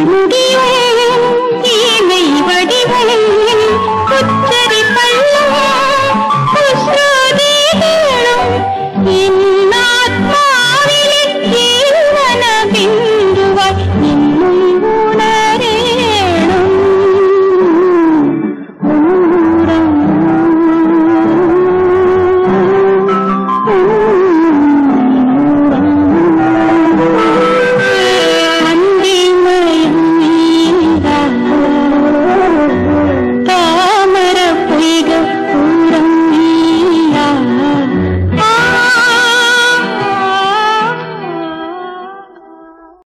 Mungkin.